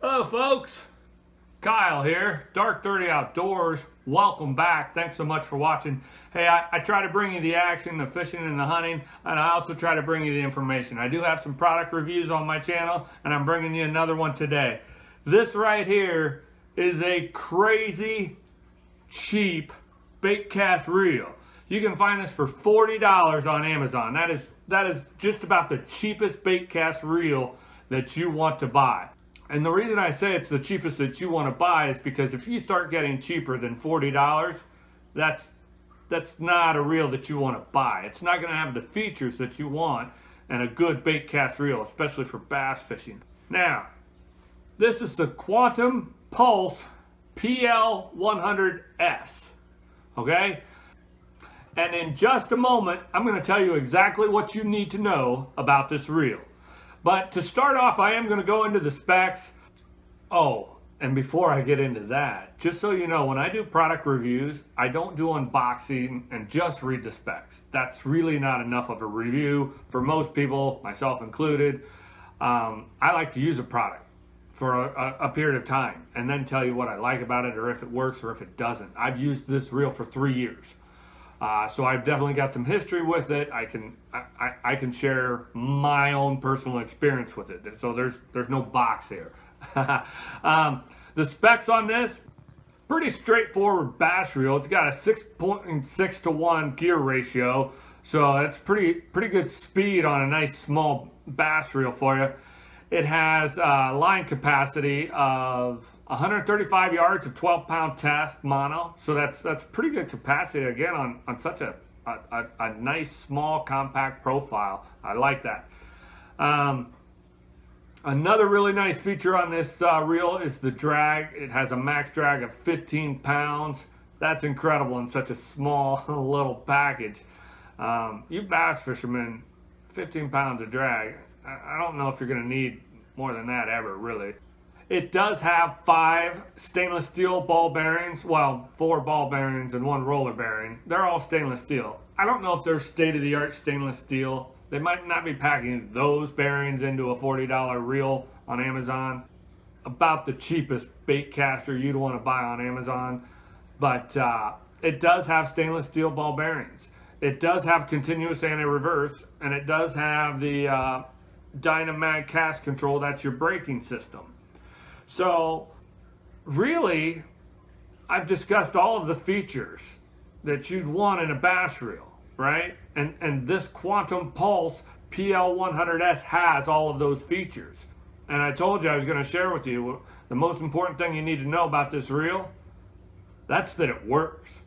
Hello folks, Kyle here, Dark 30 Outdoors. Welcome back. Thanks so much for watching. Hey, I, I, try to bring you the action, the fishing and the hunting, and I also try to bring you the information. I do have some product reviews on my channel, and I'm bringing you another one today. This right here is a crazy cheap bait cast reel. You can find this for $40 on Amazon. That is, that is just about the cheapest bait cast reel that you want to buy. And the reason I say it's the cheapest that you want to buy is because if you start getting cheaper than $40, that's that's not a reel that you want to buy. It's not going to have the features that you want and a good bait cast reel, especially for bass fishing. Now, this is the Quantum Pulse PL100S, okay? And in just a moment, I'm going to tell you exactly what you need to know about this reel. But to start off, I am going to go into the specs. Oh, and before I get into that, just so you know, when I do product reviews, I don't do unboxing and just read the specs. That's really not enough of a review for most people, myself included. Um, I like to use a product for a, a, period of time and then tell you what I like about it or if it works or if it doesn't. I've used this reel for three years. Uh, so I've definitely got some history with it. I can I, I can share my own personal experience with it. So there's there's no box here. um, the specs on this, pretty straightforward bass reel. It's got a 6.6 to 1 gear ratio. So that's pretty pretty good speed on a nice small bass reel for you. It has a line capacity of 135 yards of 12 pound test mono. So that's that's pretty good capacity again on, on such a, a, a nice small compact profile. I like that. Um, another really nice feature on this uh, reel is the drag. It has a max drag of 15 pounds. That's incredible in such a small little package. Um, you bass fishermen, 15 pounds of drag. I don't know if you're going to need more than that ever, really. It does have five stainless steel ball bearings. Well, four ball bearings and one roller bearing. They're all stainless steel. I don't know if they're state-of-the-art stainless steel. They might not be packing those bearings into a $40 reel on Amazon. About the cheapest bait caster you'd want to buy on Amazon. But uh, it does have stainless steel ball bearings. It does have continuous anti-reverse, and it does have the uh, Dynamag cast control. That's your braking system. So really, I've discussed all of the features that you'd want in a bass reel, right? And, and this Quantum Pulse PL100S has all of those features. And I told you I was going to share with you the most important thing you need to know about this reel. That's that it works.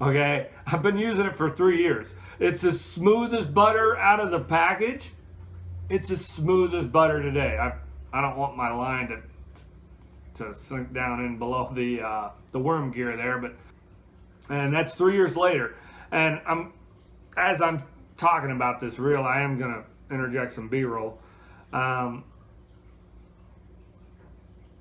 Okay, I've been using it for three years. It's as smooth as butter out of the package. It's as smooth as butter today. I, I don't want my line to to sink down in below the uh, the worm gear there. But and that's three years later. And I'm as I'm talking about this reel, I am gonna interject some B-roll. Um,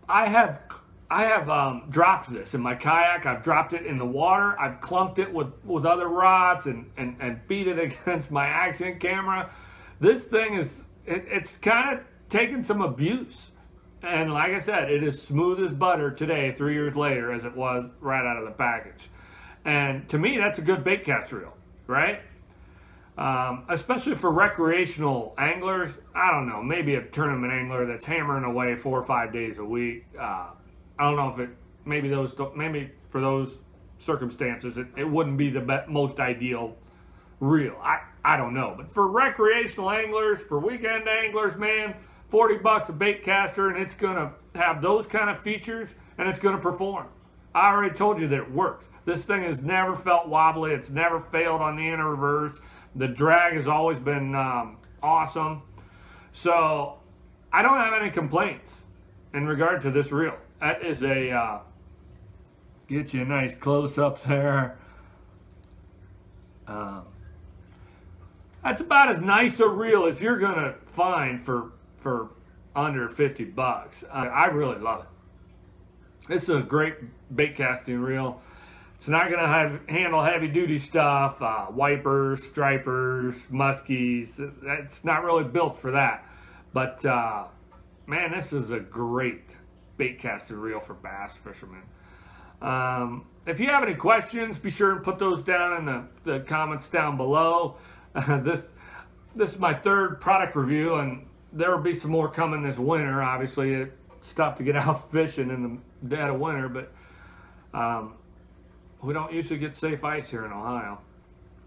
I have I have um, dropped this in my kayak. I've dropped it in the water. I've clumped it with, with other rods and, and, and beat it against my action camera. This thing is, it, it's kind of taken some abuse. And like I said, it is smooth as butter today, three years later, as it was right out of the package. And to me, that's a good bait cast reel, right? Um, especially for recreational anglers. I don't know, maybe a tournament angler that's hammering away four or five days a week. Uh, I don't know if it, maybe those, maybe for those circumstances, it, it wouldn't be the most ideal reel. I, I don't know. But for recreational anglers, for weekend anglers, man, 40 bucks a bait caster and it's gonna have those kind of features and it's gonna perform. I already told you that it works. This thing has never felt wobbly. It's never failed on the inner reverse. The drag has always been um, awesome. So I don't have any complaints in regard to this reel. That is a, uh, get you a nice close-up there. Um, that's about as nice a reel as you're gonna find for for under 50 bucks. I, I really love it. This is a great bait casting reel. It's not going to have handle heavy duty stuff, uh, wipers, stripers, muskies. It's not really built for that. But uh, man, this is a great, bait casting reel for bass fishermen. Um, if you have any questions, be sure and put those down in the, the comments down below. Uh, this this is my third product review, and there will be some more coming this winter. Obviously, it's tough to get out fishing in the dead of winter, but um, we don't usually get safe ice here in Ohio.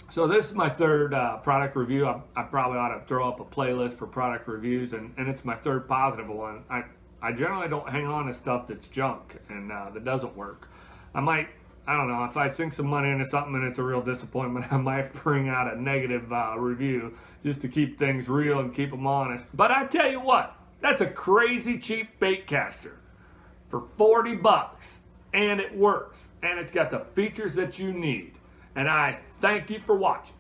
So this is my third uh, product review. I, I, probably ought to throw up a playlist for product reviews, and, and it's my third positive one. I, I generally don't hang on to stuff that's junk and uh, that doesn't work. I might, I don't know, if I sink some money into something and it's a real disappointment, I might bring out a negative uh, review just to keep things real and keep them honest. But I tell you what, that's a crazy cheap bait caster for 40 bucks and it works and it's got the features that you need. And I thank you for watching.